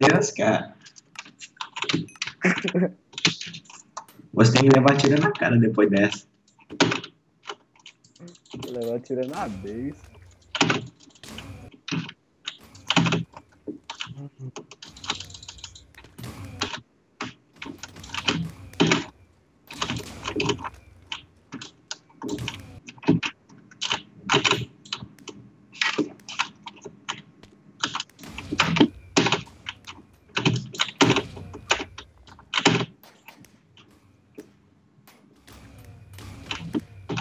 Deus, cara. Você tem que levar tiro na cara depois dessa. Levar tiro na vez.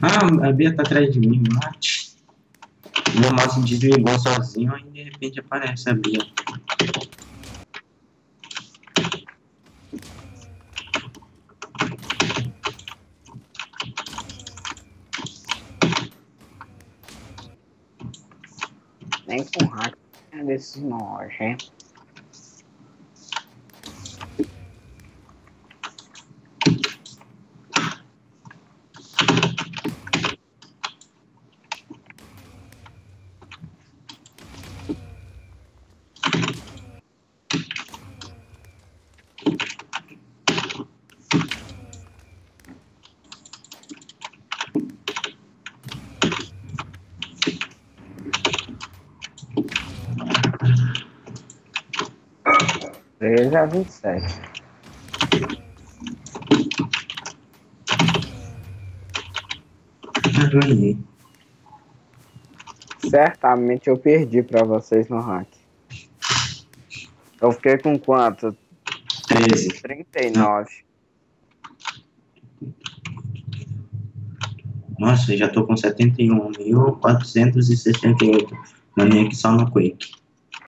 Ah, a Bia tá atrás de mim, mate. Meu mouse desligou sozinho e de repente aparece a Bia. Nem com hack desses nojos, hein? Treze a vinte e sete. Já ganhei. Certamente eu perdi pra vocês no hack. Eu fiquei com quanto? 13. 39. Nossa, eu já tô com 71.468. Mandei aqui só no Quake.